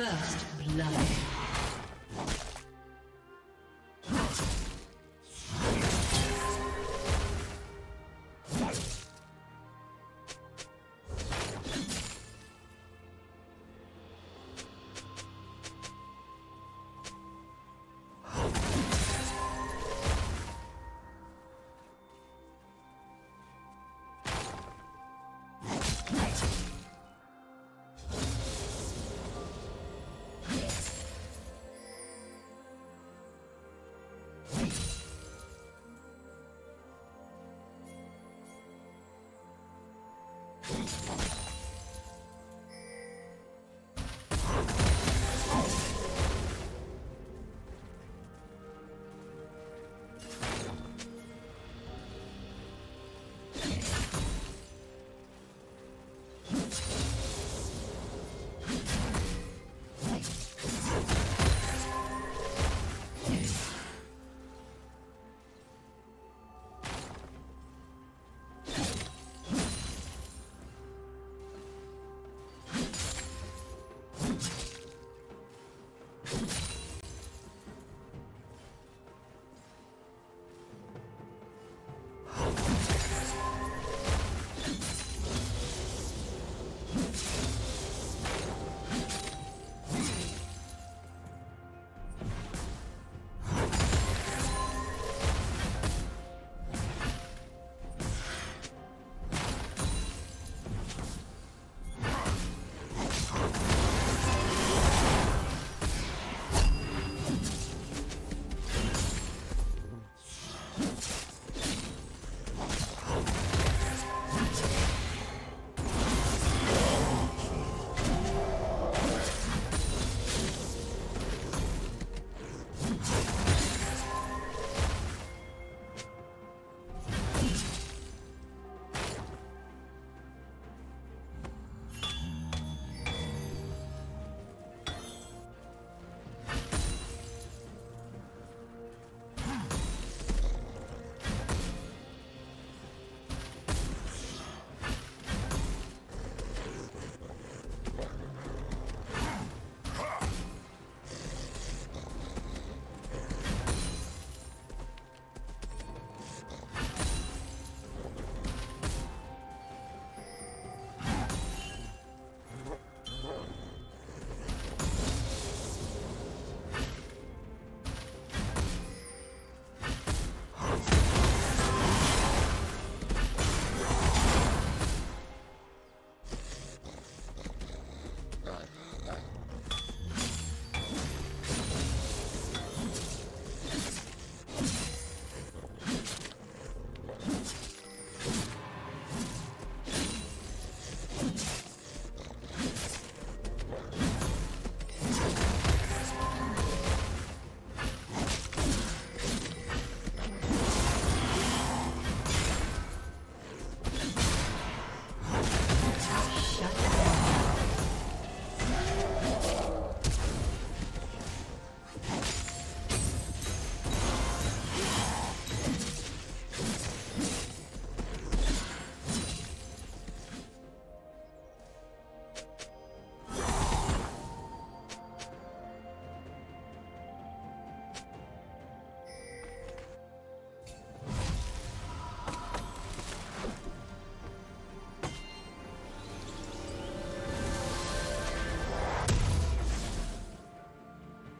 First blood.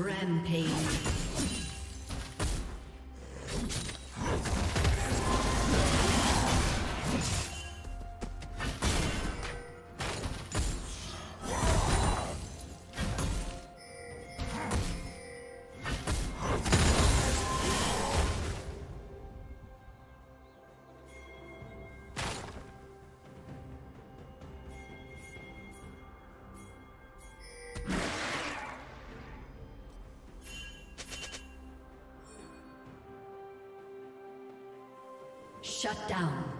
Rampage. Shut down.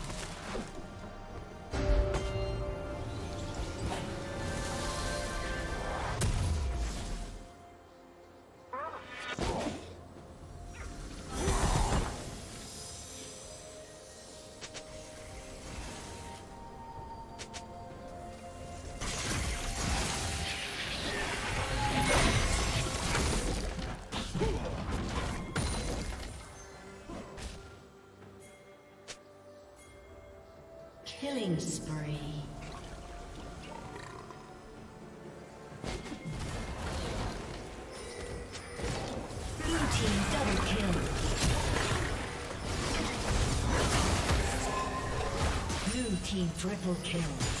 Killing spree. Team triple kill.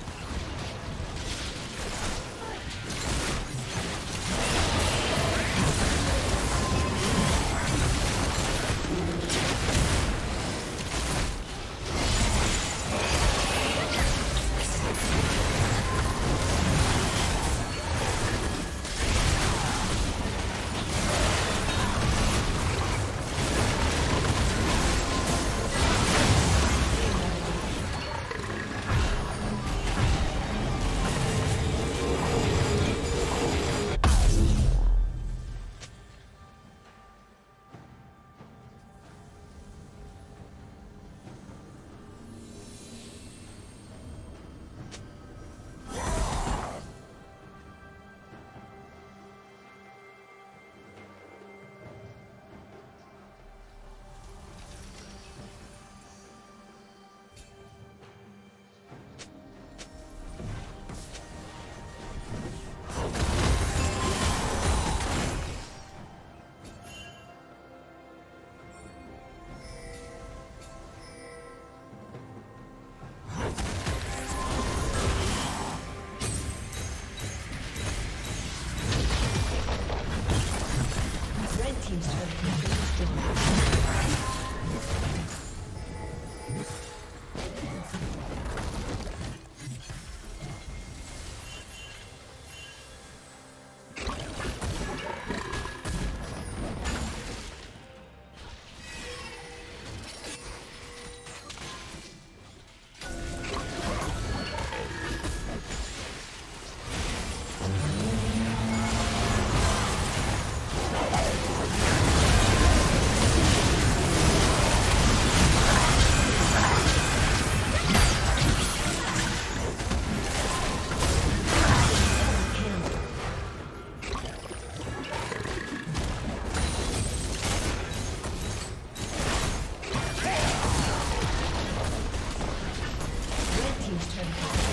team's turret.